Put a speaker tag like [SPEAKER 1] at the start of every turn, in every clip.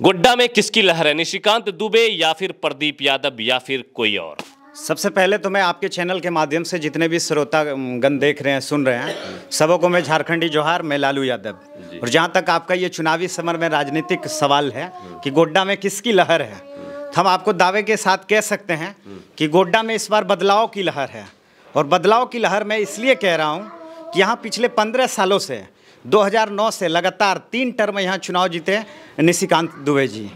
[SPEAKER 1] गोड्डा में किसकी लहर है? निशिकांत दुबे या फिर प्रदीप यादव या फिर कोई और?
[SPEAKER 2] सबसे पहले तो मैं आपके चैनल के माध्यम से जितने भी श्रोता गण देख रहे हैं सुन रहे हैं सबों को मैं झारखंडी जोहार मैं लालू यादव। और जहाँ तक आपका ये चुनावी समर में राजनीतिक सवाल है कि गोड्डा में किसकी लहर है तो हम आपको दावे के साथ कह सकते हैं कि गोड्डा में इस बार बदलाव की लहर है। और बदलाव की लहर मैं इसलिए कह रहा हूँ कि यहाँ पिछले पंद्रह सालों से 2009 से लगातार तीन टर्म यहाँ चुनाव जीते निशिकांत दुबे जी।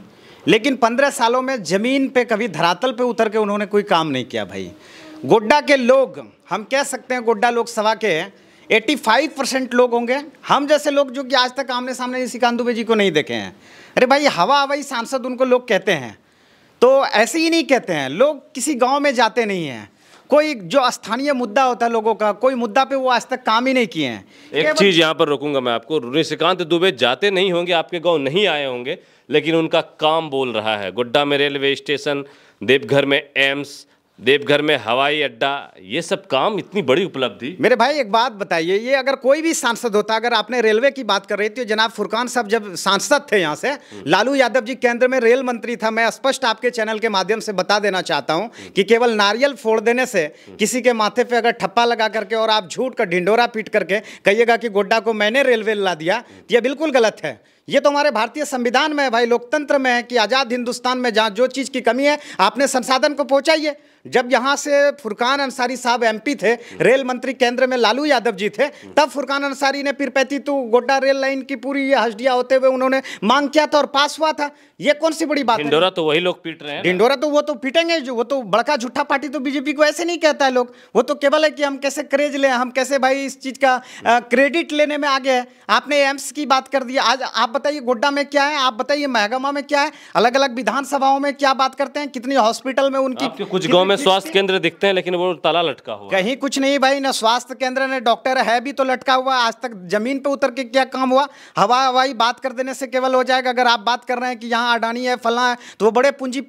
[SPEAKER 2] लेकिन पंद्रह सालों में ज़मीन पे कभी धरातल पे उतर के उन्होंने कोई काम नहीं किया भाई। गोड्डा के लोग, हम कह सकते हैं गोड्डा लोकसभा के 85 परसेंट लोग होंगे। हम जैसे लोग जो कि आज तक आमने सामने निशिकांत दुबे जी को नहीं देखे हैं। अरे भाई, हवा हवाई सांसद उनको लोग कहते हैं। तो ऐसे ही नहीं कहते हैं। लोग किसी गाँव में जाते नहीं हैं। कोई जो स्थानीय मुद्दा होता है लोगों का कोई मुद्दा पे वो आज तक काम ही नहीं किए हैं।
[SPEAKER 1] एक चीज़ यहाँ पर रोकूँगा मैं आपको निशिकांत दुबे जाते नहीं होंगे आपके गाँव नहीं आए होंगे लेकिन उनका काम बोल रहा है। गोड्डा में रेलवे स्टेशन देवघर में एम्स देवघर में हवाई अड्डा ये सब काम इतनी बड़ी उपलब्धि।
[SPEAKER 2] मेरे भाई एक बात बताइए ये अगर कोई भी सांसद होता अगर आपने रेलवे की बात कर रही थी जनाब फुरकान साहब जब सांसद थे यहाँ से लालू यादव जी केंद्र में रेल मंत्री था मैं स्पष्ट आपके चैनल के माध्यम से बता देना चाहता हूँ कि केवल नारियल फोड़ देने से किसी के माथे पर अगर ठप्पा लगा करके और आप झूठ का ढिंडोरा पीट करके कहिएगा कि गोड्डा को मैंने रेलवे ला दिया यह बिल्कुल गलत है। ये तो हमारे भारतीय संविधान में है भाई लोकतंत्र में है कि आज़ाद हिंदुस्तान में जहाँ जो चीज़ की कमी है आपने संसाधन को पहुँचाइए। जब यहाँ से फुरकान अंसारी साहब एमपी थे रेल मंत्री केंद्र में लालू यादव जी थे तब फुरकान अंसारी ने Pirpainti to Godda rail line की पूरी ये हसडिया होते हुए उन्होंने मांग किया था और पास हुआ था। ये कौन सी बड़ी बात
[SPEAKER 1] डिंडोरा तो वही लोग पीट रहे हैं
[SPEAKER 2] डिंडोरा तो वो तो पीटेंगे जो वो तो बड़का झूठा पार्टी तो बीजेपी को ऐसे नहीं कहता है लोग। वो तो केवल है कि हम कैसे क्रेज लें हम कैसे भाई इस चीज़ का क्रेडिट लेने में आगे है। आपने एम्स की बात कर दी आज आप बताइए गोड्डा में क्या है? आप बताइए महगमा में क्या है? अलग अलग विधानसभाओं में क्या बात करते हैं? कितनी हॉस्पिटल में उनकी
[SPEAKER 1] कुछ गाँव में स्वास्थ्य केंद्र दिखते हैं लेकिन वो ताला लटका हुआ
[SPEAKER 2] कहीं कुछ नहीं भाई ना स्वास्थ्य केंद्र ने डॉक्टर है भी तो लटका हुआ आज तक ज़मीन पे उतर के क्या काम हुआ? हवा हवाई बात कर देने से केवल हो जाएगा। अगर आप बात कर रहे हैं कि यहाँ अडानी है फला है तो वो बड़े पूंजी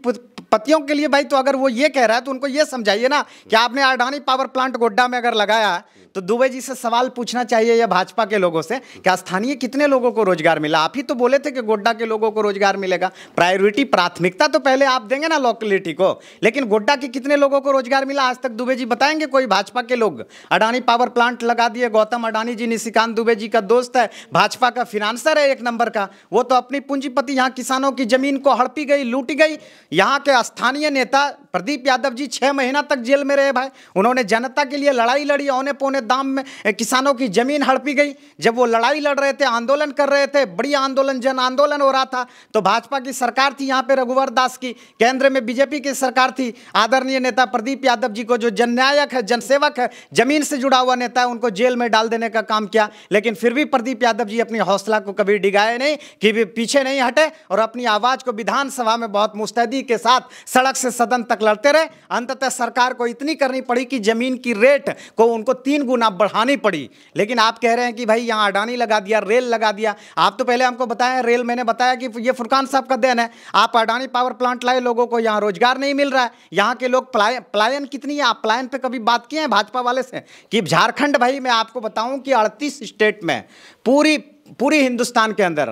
[SPEAKER 2] पतियों के लिए भाई तो अगर वो ये कह रहा है तो उनको ये समझाइए ना कि आपने अडानी पावर प्लांट गोड्डा में अगर लगाया तो दुबे जी से सवाल पूछना चाहिए या भाजपा के लोगों से, क्या स्थानीय कितने लोगों को रोज़गार मिला? आप ही तो बोले थे कि गोड्डा के लोगों को रोज़गार मिलेगा। प्रायोरिटी प्राथमिकता तो पहले आप देंगे ना लोकेलिटी को, लेकिन गोड्डा के कितने लोगों को रोज़गार मिला? आज तक दुबे जी बताएँगे कोई भाजपा के लोग? अडानी पावर प्लांट लगा दिए, गौतम अडानी जी, निशिकांत दुबे जी का दोस्त है, भाजपा का फिनांसर है एक नंबर का। वो तो अपनी पूंजीपति, यहाँ किसानों की ज़मीन को हड़पी गई, लूटी गई। यहाँ के स्थानीय नेता, प्रदीप यादव जी छह महीना तक जेल में रहे भाई। उन्होंने जनता के लिए लड़ाई लड़ी औने पौने दाम में किसानों की ज़मीन हड़पी गई। जब वो लड़ाई लड़ रहे थे, आंदोलन कर रहे थे बड़ी आंदोलन, जन आंदोलन हो रहा था तो भाजपा की सरकार थी यहाँ पे रघुवर दास की, केंद्र में बीजेपी की सरकार थी। आदरणीय नेता प्रदीप यादव जी को जो जननायक है, जनसेवक है, ज़मीन से जुड़ा हुआ नेता है, उनको जेल में डाल देने का काम किया, लेकिन फिर भी प्रदीप यादव जी अपनी हौसला को कभी डिगाए नहीं, कि भी पीछे नहीं हटे और अपनी आवाज़ को विधानसभा में बहुत मुस्तैदी के साथ सड़क से सदन तक लड़ते रहे। अंततः सरकार को इतनी करनी पड़ी कि ज़मीन की रेट को उनको तीन गुना बढ़ानी पड़ी। लेकिन आप कह रहे हैं कि भाई यहाँ अडानी लगा दिया, रेल लगा दिया। आप तो पहले हमको बताया रेल मैंने बताया कि ये फुरकान साहब का देन है। आप अडानी पावर प्लांट लाए, लोगों को यहाँ रोज़गार नहीं मिल रहा है। यहाँ के लोग पलायन पलायन कितनी है? आप पलायन पर कभी बात किए हैं भाजपा वाले से? कि झारखंड भाई, मैं आपको बताऊँ कि अड़तीस स्टेट में, पूरी पूरी हिंदुस्तान के अंदर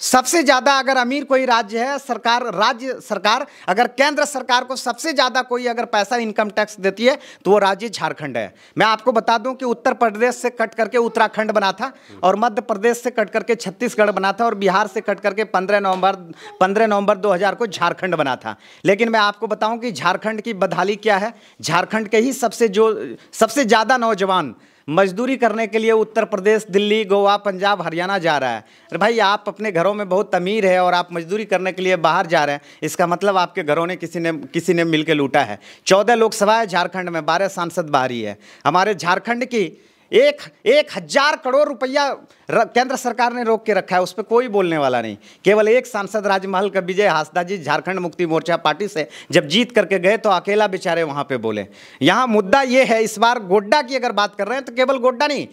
[SPEAKER 2] सबसे ज़्यादा अगर अमीर कोई राज्य है, सरकार, राज्य सरकार, अगर केंद्र सरकार को सबसे ज़्यादा कोई अगर पैसा इनकम टैक्स देती है तो वो राज्य झारखंड है। मैं आपको बता दूँ कि उत्तर प्रदेश से कट करके उत्तराखंड बना था और मध्य प्रदेश से कट करके छत्तीसगढ़ बना था और बिहार से कट करके पंद्रह नवंबर पंद्रह नवंबर दो हज़ार को झारखंड बना था। लेकिन मैं आपको बताऊँ कि झारखंड की बदहाली क्या है? झारखंड के ही सबसे जो, सबसे ज़्यादा नौजवान मजदूरी करने के लिए उत्तर प्रदेश, दिल्ली, गोवा, पंजाब, हरियाणा जा रहा है। अरे भाई, आप अपने घरों में बहुत अमीर है और आप मजदूरी करने के लिए बाहर जा रहे हैं। इसका मतलब आपके घरों ने किसी ने किसी ने मिलकर लूटा है। चौदह लोकसभा है झारखंड में, बारह सांसद बाहरी है। हमारे झारखंड की एक एक हज़ार करोड़ रुपया केंद्र सरकार ने रोक के रखा है उस पर कोई बोलने वाला नहीं। केवल एक सांसद राजमहल का विजय हासदा जी झारखंड मुक्ति मोर्चा पार्टी से जब जीत करके गए तो अकेला बेचारे वहाँ पे बोले। यहाँ मुद्दा ये है इस बार गोड्डा की अगर बात कर रहे हैं तो केवल गोड्डा नहीं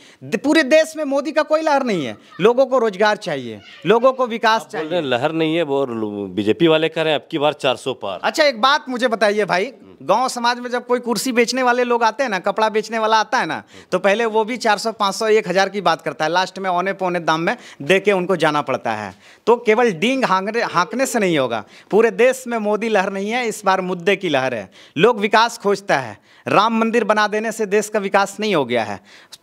[SPEAKER 2] पूरे देश में मोदी का कोई लहर नहीं है। लोगों को रोज़गार चाहिए लोगों को विकास चाहिए।
[SPEAKER 1] लहर नहीं है वो बीजेपी वाले कह रहे हैं अब की बार चार पार।
[SPEAKER 2] अच्छा एक बात मुझे बताइए भाई गाँव समाज में जब कोई कुर्सी बेचने वाले लोग आते हैं ना, कपड़ा बेचने वाला आता है ना तो पहले वो भी 400 500 एक हज़ार की बात करता है। लास्ट में औने पौने दाम में दे के उनको जाना पड़ता है। तो केवल डींग हाँकने हाँकने से नहीं होगा। पूरे देश में मोदी लहर नहीं है, इस बार मुद्दे की लहर है। लोग विकास खोजता है। राम मंदिर बना देने से देश का विकास नहीं हो गया है।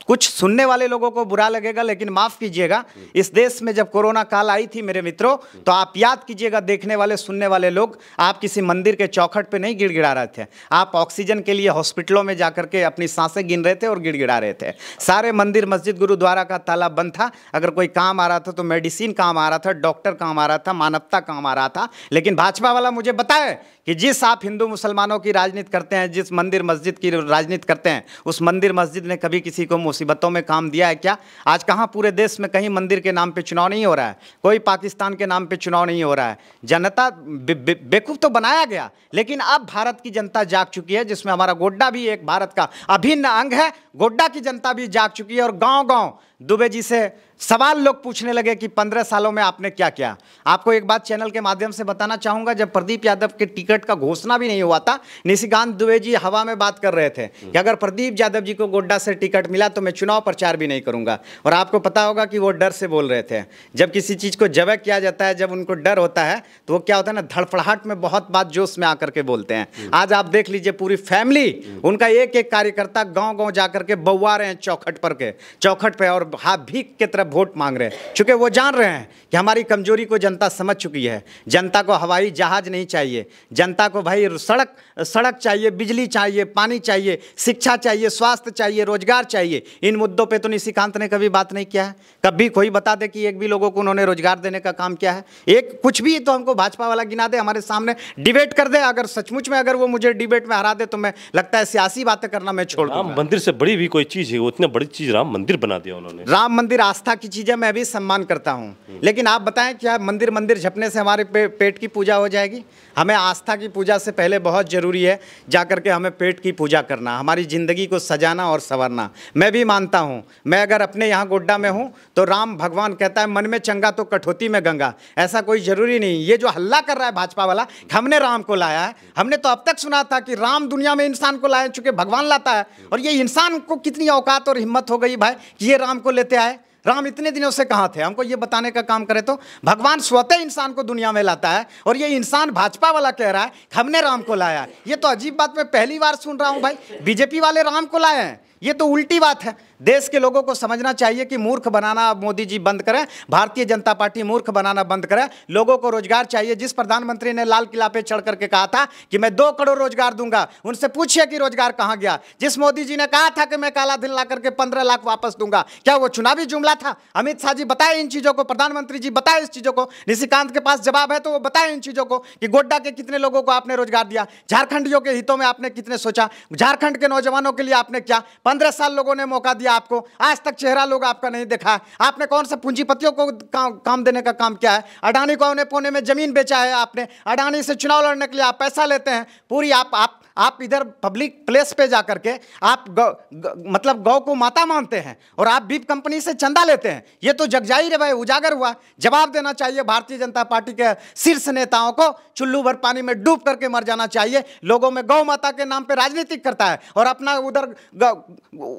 [SPEAKER 2] कुछ सुनने वाले लोगों को बुरा लगेगा, लेकिन माफ़ कीजिएगा, इस देश में जब कोरोना काल आई थी मेरे मित्रों तो आप याद कीजिएगा, देखने वाले, सुनने वाले लोग, आप किसी मंदिर के चौखट पे नहीं गिड़गिड़ा रहे थे। आप ऑक्सीजन के लिए हॉस्पिटलों में जाकर के अपनी साँसें गिन रहे थे और गिड़गिड़ा रहे थे। सारे मंदिर मस्जिद गुरुद्वारा का ताला बंद था। अगर कोई काम आ रहा था तो मेडिसिन काम आ रहा था डॉक्टर काम आ रहा था मानवता काम आ रहा था। लेकिन भाजपा वाला मुझे बताए कि जिस आप हिंदू मुसलमानों की राजनीति करते हैं जिस मंदिर मस्जिद की राजनीति करते हैं उस मंदिर मस्जिद ने कभी किसी को मुसीबतों में काम दिया है क्या? आज कहाँ पूरे देश में कहीं मंदिर के नाम पर चुनाव नहीं हो रहा है? कोई पाकिस्तान के नाम पर चुनाव नहीं हो रहा है। जनता बे, बे, बेवकूफ़ तो बनाया गया लेकिन अब भारत की जनता जाग चुकी है, जिसमें हमारा गोड्डा भी एक भारत का अभिन्न अंग है। गोड्डा की जनता भी जाग चुकी है और गाँव गाँव दुबे जी से सवाल लोग पूछने लगे कि पंद्रह सालों में आपने क्या किया? आपको एक बात चैनल के माध्यम से बताना चाहूँगा, जब प्रदीप यादव के टिकट का घोषणा भी नहीं हुआ था, निशिकांत दुबे जी हवा में बात कर रहे थे कि अगर प्रदीप यादव जी को गोड्डा से टिकट मिला तो मैं चुनाव प्रचार भी नहीं करूँगा। और आपको पता होगा कि वो डर से बोल रहे थे। जब किसी चीज़ को जब किया जाता है, जब उनको डर होता है तो वो क्या होता है ना, धड़फड़ाहट में बहुत बात जोश में आकर के बोलते हैं। आज आप देख लीजिए पूरी फैमिली, उनका एक एक कार्यकर्ता गाँव गाँव जाकर के बउआ रहे हैं चौखट पर के, चौखट पर और हाथ भीख के तरफ़ वोट मांग रहे हैं। चूँकि वो जान रहे हैं कि हमारी कमज़ोरी को जनता समझ चुकी है। जनता को हवाई जहाज़ नहीं चाहिए। जनता को भाई सड़क सड़क चाहिए बिजली चाहिए पानी चाहिए शिक्षा चाहिए स्वास्थ्य चाहिए रोज़गार चाहिए। इन मुद्दों पे तो निशिकांत ने कभी बात नहीं किया है। कभी कोई बता दे कि एक भी लोगों को उन्होंने रोज़गार देने का काम किया है। एक कुछ भी तो हमको भाजपा वाला गिना दे हमारे सामने डिबेट कर दे। अगर सचमुच में अगर वो मुझे डिबेट में हरा दे तो मैं लगता है सियासी बातें करना मैं छोड़
[SPEAKER 1] राम मंदिर से बड़ी भी कोई चीज़ है वो उतने बड़ी चीज़ राम मंदिर बना दिया उन्होंने।
[SPEAKER 2] राम मंदिर आस्था की चीज़ है मैं भी सम्मान करता हूँ। लेकिन आप बताएँ क्या मंदिर मंदिर झपने से हमारे पे, पेट की पूजा हो जाएगी? हमें आस्था की पूजा से पहले बहुत ज़रूरी है जा कर के हमें पेट की पूजा करना हमारी ज़िंदगी को सजाना और संवरना। मैं भी मानता हूँ मैं अगर अपने यहाँ गोड्डा में हूँ तो राम भगवान कहता है मन में चंगा तो कठोती में गंगा। ऐसा कोई ज़रूरी नहीं। ये जो हल्ला कर रहा है भाजपा वाला हमने राम को लाया है। हमने तो अब तक सुना था कि राम दुनिया में इंसान को लाए चूँकि भगवान लाता है। और ये इंसान को कितनी औकात और हिम्मत हो गई भाई कि ये राम को लेते आए। राम इतने दिनों से कहाँ थे? हमको ये बताने का काम करे तो भगवान स्वतः इंसान को दुनिया में लाता है और ये इंसान भाजपा वाला कह रहा है, हमने राम को लाया ये तो अजीब बात मैं पहली बार सुन रहा हूँ भाई। बीजेपी वाले राम को लाए हैं। ये तो उल्टी बात है। देश के लोगों को समझना चाहिए कि मूर्ख बनाना अब मोदी जी बंद करें, भारतीय जनता पार्टी मूर्ख बनाना बंद करें। लोगों को रोज़गार चाहिए, जिस प्रधानमंत्री ने लाल किला पे चढ़ करके कहा था कि मैं दो करोड़ रोज़गार दूँगा, उनसे पूछिए कि रोज़गार कहाँ गया। जिस मोदी जी ने कहा था कि मैं काला दिन ला करके पंद्रह लाख वापस दूँगा, क्या वो चुनावी जुमला था? अमित शाह जी बताए इन चीज़ों को, प्रधानमंत्री जी बताए इस चीज़ों को, निशिकांत के पास जवाब है तो वो बताए इन चीज़ों को कि गोड्डा के कितने लोगों को आपने रोज़गार दिया, झारखंडियों के हितों में आपने कितने सोचा, झारखंड के नौजवानों के लिए आपने क्या, पंद्रह साल लोगों ने मौका दिया आपको। आज तक चेहरा लोग आपका नहीं देखा। आपने कौन सा पूंजीपतियों को काम, काम देने का काम किया है? अडानी को औने पोने में ज़मीन बेचा है आपने। अडानी से चुनाव लड़ने के लिए आप पैसा लेते हैं। पूरी आप आप आप इधर पब्लिक प्लेस पे जा करके आप गौ, ग, मतलब गौ को माता मानते हैं और आप बीप कंपनी से चंदा लेते हैं। ये तो जगजाहिर है भाई उजागर हुआ। जवाब देना चाहिए भारतीय जनता पार्टी के शीर्ष नेताओं को। चुल्लू भर पानी में डूब करके मर जाना चाहिए। लोगों में गौ माता के नाम पे राजनीति करता है और अपना उधर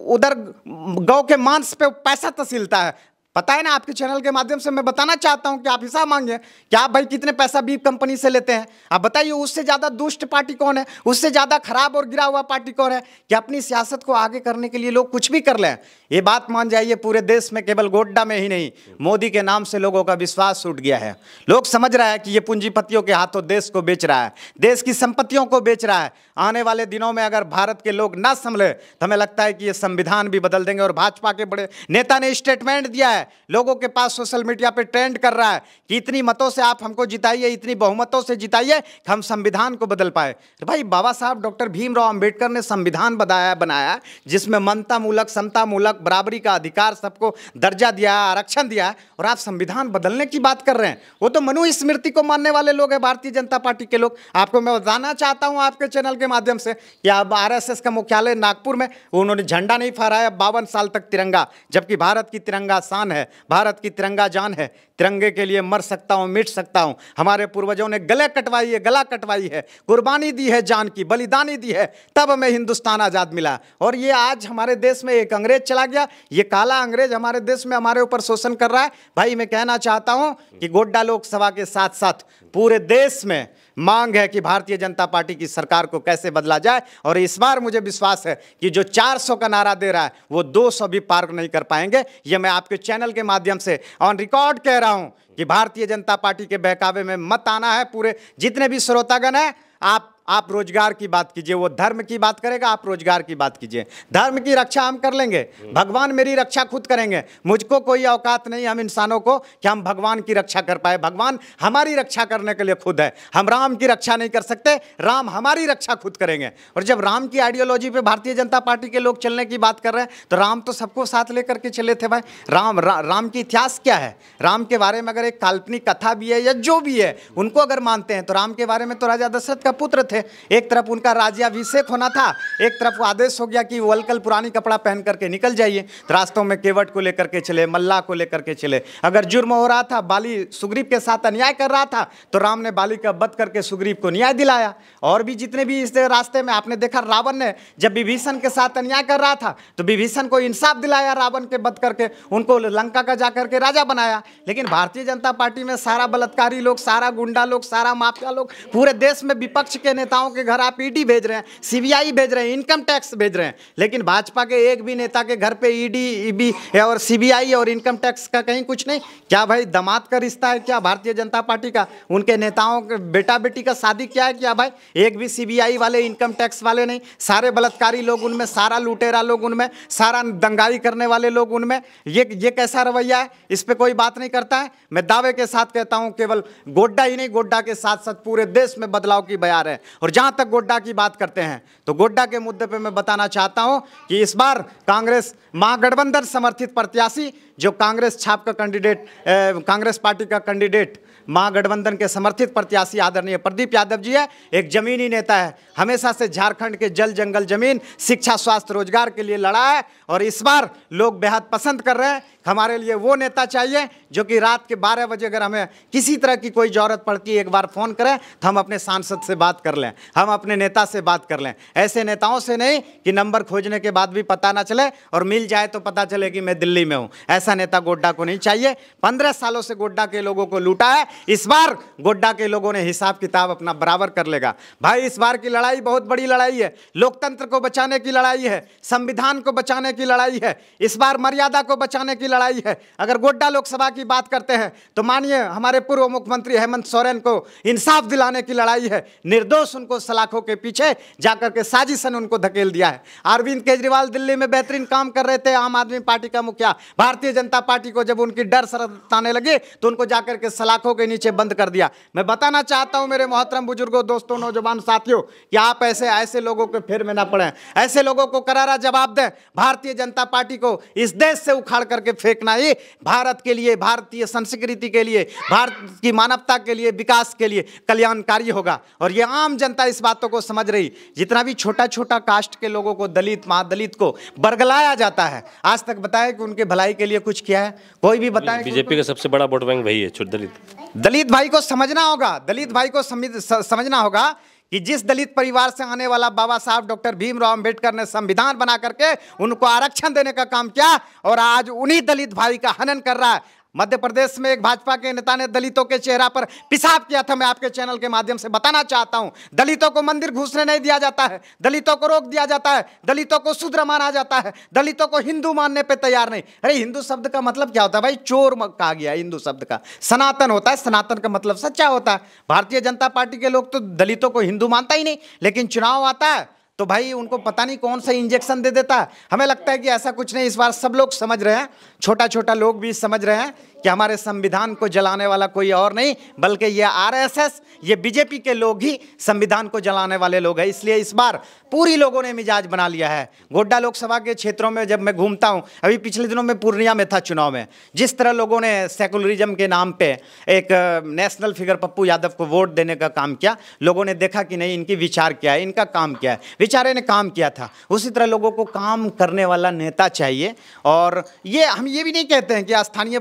[SPEAKER 2] उधर गौ के मांस पे पैसा तसीलता है। पता है ना, आपके चैनल के माध्यम से मैं बताना चाहता हूँ कि आप हिसाब मांगे कि आप भाई कितने पैसा बीप कंपनी से लेते हैं। आप बताइए, उससे ज़्यादा दुष्ट पार्टी कौन है? उससे ज़्यादा खराब और गिरा हुआ पार्टी कौन है? कि अपनी सियासत को आगे करने के लिए लोग कुछ भी कर लें। ये बात मान जाइए, पूरे देश में केवल गोड्डा में ही नहीं, मोदी के नाम से लोगों का विश्वास उठ गया है। लोग समझ रहा है कि ये पूंजीपतियों के हाथों देश को बेच रहा है, देश की संपत्तियों को बेच रहा है। आने वाले दिनों में अगर भारत के लोग ना संभले तो हमें लगता है कि ये संविधान भी बदल देंगे और भाजपा के बड़े नेता ने स्टेटमेंट दिया है, लोगों के पास सोशल मीडिया पर ट्रेंड कर रहा है कि इतनी मतों से आप हमको जिताइए, इतनी बहुमतों से जिताइए कि हम संविधान को बदल पाए। भाई, बाबा साहब, डॉक्टर भीमराव अंबेडकर ने संविधान बनाया बनाया, जिसमें मनता मूलक समता मूलक बराबरी का अधिकार, सबको दर्जा दिया है आरक्षण दिया है और आप संविधान बदलने की बात कर रहे हैं। वो तो मनु स्मृति को मानने वाले लोग हैं, भारतीय जनता पार्टी के लोग। आपको मैं बताना चाहता हूँ आपके चैनल के माध्यम से कि अब आरएसएस का मुख्यालय नागपुर में उन्होंने झंडा नहीं फहराया, बावन साल तक तिरंगा, जबकि भारत की तिरंगा शान है, भारत की तिरंगा जान है। तिरंगे के लिए मर सकता हूँ, मिट सकता हूँ। हमारे पूर्वजों ने गले कटवाई है, गला कटवाई है, कुर्बानी दी है जान की, बलिदानी दी है, तब हमें हिंदुस्तान आज़ाद मिला। और ये आज हमारे देश में एक अंग्रेज़ चला गया ये काला अंग्रेज़ हमारे देश में हमारे ऊपर शोषण कर रहा है। भाई, मैं कहना चाहता हूँ कि गोड्डा लोकसभा के साथ साथ पूरे देश में मांग है कि भारतीय जनता पार्टी की सरकार को कैसे बदला जाए। और इस बार मुझे विश्वास है कि जो 400 का नारा दे रहा है, वो 200 भी पार नहीं कर पाएँगे। ये मैं आपके चैनल के माध्यम से ऑन रिकॉर्ड कह रहा हूँ कि भारतीय जनता पार्टी के बहकावे में मत आना है पूरे जितने भी श्रोतागण हैं, आप आप रोज़गार की बात कीजिए, वो धर्म की बात करेगा, आप रोज़गार की बात कीजिए। धर्म की रक्षा हम कर लेंगे, भगवान मेरी रक्षा खुद करेंगे। मुझको कोई औकात नहीं हम इंसानों को कि हम भगवान की रक्षा कर पाए। भगवान हमारी रक्षा करने के लिए खुद है। हम राम की रक्षा नहीं कर सकते, राम हमारी रक्षा खुद करेंगे। और जब राम की आइडियोलॉजी पर भारतीय जनता पार्टी के लोग चलने की बात कर रहे हैं तो राम तो सबको साथ लेकर के चले थे भाई। राम राम की इतिहास क्या है? राम के बारे में अगर एक काल्पनिक कथा भी है या जो भी है, उनको अगर मानते हैं तो राम के बारे में तो राजा दशरथ का पुत्र थे। एक तरफ़ उनका राज्याभिषेक होना था, एक तरफ़ आदेश हो गया कि वलकल पुरानी कपड़ा पहन करके निकल जाइए। तो रास्तों में केवट को लेकर के चले, मल्ला को लेकर के चले। अगर जुर्म हो रहा था, बाली सुग्रीव के साथ अन्याय कर रहा था तो राम ने बाली का बध करके सुग्रीव को न्याय दिलाया। और भी जितने भी इस रास्ते में आपने देखा, रावण ने जब विभीषण के साथ अन्याय कर रहा था तो विभीषण को इंसाफ दिलाया रावण के बध करके। उनको लंका का जा करके राजा बनाया। लेकिन भारतीय जनता पार्टी में सारा बलात्कारी लोग, सारा गुंडा लोग, सारा माफिया लोग, पूरे देश में विपक्ष के नेताओं के घर आप ईडी भेज रहे हैं सीबीआई भेज रहे हैं इनकम टैक्स भेज रहे हैं। लेकिन भाजपा के एक भी नेता के घर पे ईडी ईबी और सीबीआई और इनकम टैक्स का कहीं कुछ नहीं। क्या भाई दमाद का रिश्ता है क्या भारतीय जनता पार्टी का? उनके नेताओं के बेटा बेटी का शादी क्या है क्या भाई? एक भी सीबीआई वाले इनकम टैक्स वाले नहीं। सारे बलात्कारी लोग उनमें, सारा लुटेरा लोग उनमें, सारा दंगाई करने वाले लोग उनमें। ये ये कैसा रवैया है? इस पर कोई बात नहीं करता है। मैं दावे के साथ कहता हूँ, केवल गोड्डा ही नहीं, गोड्डा के साथ साथ पूरे देश में बदलाव की बयार है। और जहाँ तक गोड्डा की बात करते हैं तो गोड्डा के मुद्दे पे मैं बताना चाहता हूँ कि इस बार कांग्रेस महागठबंधन समर्थित प्रत्याशी जो कांग्रेस छाप का कैंडिडेट कांग्रेस पार्टी का कैंडिडेट महागठबंधन के समर्थित प्रत्याशी आदरणीय प्रदीप यादव जी है, एक जमीनी नेता है, हमेशा से झारखंड के जल जंगल ज़मीन, शिक्षा, स्वास्थ्य, रोज़गार के लिए लड़ा है और इस बार लोग बेहद पसंद कर रहे हैं। हमारे लिए वो नेता चाहिए जो कि रात के बारह बजे अगर हमें किसी तरह की कोई ज़रूरत पड़ती है, एक बार फ़ोन करें तो हम अपने सांसद से बात कर लें, हम अपने नेता से बात कर लें। ऐसे नेताओं से नहीं कि नंबर खोजने के बाद भी पता ना चले और मिल जाए तो पता चले कि मैं दिल्ली में हूँ। ऐसा नेता गोड्डा को नहीं चाहिए। पंद्रह सालों से गोड्डा के लोगों को लूटा है। इस बार गोड्डा के लोगों ने हिसाब किताब अपना बराबर कर लेगा। भाई, इस बार की लड़ाई बहुत बड़ी लड़ाई है। लोकतंत्र को बचाने की लड़ाई है। संविधान को बचाने की लड़ाई है। इस बार मर्यादा को बचाने की लड़ाई है। अगर गोड्डा लोकसभा की बात करते हैं तो मानिए हमारे पूर्व मुख्यमंत्री हेमंत सोरेन को इंसाफ दिलाने की लड़ाई है। निर्दोष उनको सलाखों के पीछे जाकर के साजिशन उनको धकेल दिया है। अरविंद केजरीवाल दिल्ली में बेहतरीन काम कर रहे थे। आम आदमी पार्टी का मुखिया। भारतीय जनता पार्टी को जब उनकी डर सरताने लगे तो उनको जाकर के सलाखों के नीचे बंद कर दिया। मैं बताना चाहता हूँ, मेरे मोहतरम बुज़ुर्गों, दोस्तों, नौजवान साथियों, कि आप ऐसे ऐसे लोगों के फिर में ना पड़े। ऐसे लोगों को करारा जवाब दें। भारतीय जनता पार्टी को इस देश से उखाड़ करके फेंकना ही भारत के लिए, भारतीय संस्कृति के लिए, भारत की मानवता के लिए, विकास के लिए कल्याणकारी होगा। और ये आम जनता इस बातों को समझ रही। जितना भी छोटा छोटा कास्ट के लोगों को, दलित, महादलित को बरगलाया जाता है, आज तक बताया कि उनके भलाई के लिए कुछ किया है? कोई भी बताए
[SPEAKER 1] बीजेपी का सबसे बड़ा वोट बैंक वही है दलित।
[SPEAKER 2] दलित भाई को समझना होगा दलित भाई को समझना होगा कि जिस दलित परिवार से आने वाला बाबा साहब डॉक्टर भीमराव अंबेडकर ने संविधान बना करके उनको आरक्षण देने का काम किया और आज उन्हीं दलित भाई का हनन कर रहा है। मध्य प्रदेश में एक भाजपा के नेता ने दलितों के चेहरा पर पिसाब किया था। मैं आपके चैनल के माध्यम से बताना चाहता हूँ, दलितों को मंदिर घुसने नहीं दिया जाता है, दलितों को रोक दिया जाता है, दलितों को शूद्र माना जाता है, दलितों को हिंदू मानने पे तैयार नहीं। अरे, हिंदू शब्द का मतलब क्या होता है भाई? चोर कहा गया हिंदू शब्द का। सनातन होता है, सनातन का मतलब सच्चा होता है। भारतीय जनता पार्टी के लोग तो दलितों को हिंदू मानता ही नहीं, लेकिन चुनाव आता है तो भाई उनको पता नहीं कौन सा इंजेक्शन दे देता। हमें लगता है कि ऐसा कुछ नहीं, इस बार सब लोग समझ रहे हैं छोटा छोटा लोग भी समझ रहे हैं। कि हमारे संविधान को जलाने वाला कोई और नहीं, बल्कि ये आरएसएस, ये बीजेपी के लोग ही संविधान को जलाने वाले लोग हैं। इसलिए इस बार पूरी लोगों ने मिजाज बना लिया है। गोड्डा लोकसभा के क्षेत्रों में जब मैं घूमता हूँ, अभी पिछले दिनों में पूर्णिया में था चुनाव में। जिस तरह लोगों ने सेकुलरिज्म के नाम पर एक नेशनल फिगर पप्पू यादव को वोट देने का काम किया, लोगों ने देखा कि नहीं, इनकी विचार क्या है, इनका काम क्या है। विचारे ने काम किया था। उसी तरह लोगों को काम करने वाला नेता चाहिए। और ये, हम ये भी नहीं कहते हैं कि स्थानीय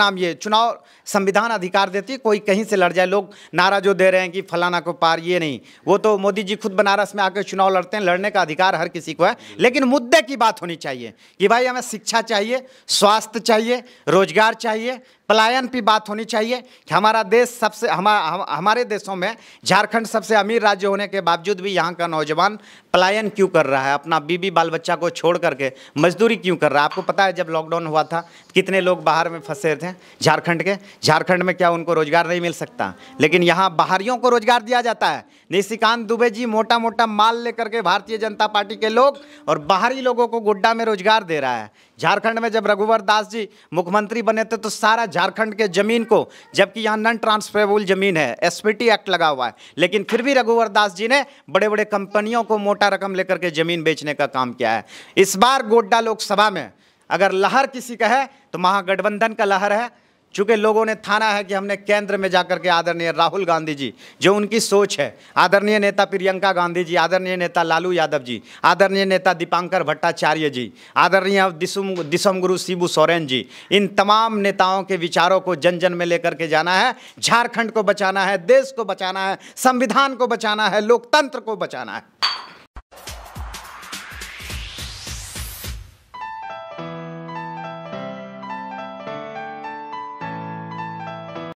[SPEAKER 2] बनाम ये चुनाव संविधान अधिकार देती है, कोई कहीं से लड़ जाए, लोग नारा जो दे रहे हैं कि फलाना को पार, ये नहीं। वो तो मोदी जी खुद बनारस में आकर चुनाव लड़ते हैं, लड़ने का अधिकार हर किसी को है, लेकिन मुद्दे की बात होनी चाहिए कि भाई हमें शिक्षा चाहिए, स्वास्थ्य चाहिए, रोज़गार चाहिए पलायन की बात होनी चाहिए कि हमारा देश सबसे हमा, हम, हमारे देशों में झारखंड सबसे अमीर राज्य होने के बावजूद भी यहाँ का नौजवान पलायन क्यों कर रहा है? अपना बीबी बाल बच्चा को छोड़ करके मजदूरी क्यों कर रहा है? आपको पता है जब लॉकडाउन हुआ था कितने लोग बाहर में फंसे थे झारखंड के? झारखंड में क्या उनको रोज़गार नहीं मिल सकता? लेकिन यहाँ बाहरियों को रोज़गार दिया जाता है। निशिकांत दुबे जी मोटा मोटा माल लेकर के भारतीय जनता पार्टी के लोग और बाहरी लोगों को गुड्डा में रोज़गार दे रहा है। झारखंड में जब रघुवर दास जी मुख्यमंत्री बने थे तो सारा झारखंड के ज़मीन को, जबकि यहाँ नॉन ट्रांसफरेबल ज़मीन है, एसपीटी एक्ट लगा हुआ है। लेकिन फिर भी रघुवर दास जी ने बड़े बड़े कंपनियों को मोटा रकम लेकर के ज़मीन बेचने का काम किया है। इस बार गोड्डा लोकसभा में अगर लहर किसी का है तो महागठबंधन का लहर है। चूँकि लोगों ने थाना है कि हमने केंद्र में जाकर के आदरणीय राहुल गांधी जी, जो उनकी सोच है, आदरणीय नेता प्रियंका गांधी जी, आदरणीय नेता लालू यादव जी, आदरणीय नेता दीपांकर भट्टाचार्य जी, आदरणीय दिसुम दिसम गुरु शिबू सोरेन जी, इन तमाम नेताओं के विचारों को जन जन में लेकर के जाना है, झारखंड को बचाना है, देश को बचाना है, संविधान को बचाना है, लोकतंत्र को बचाना है।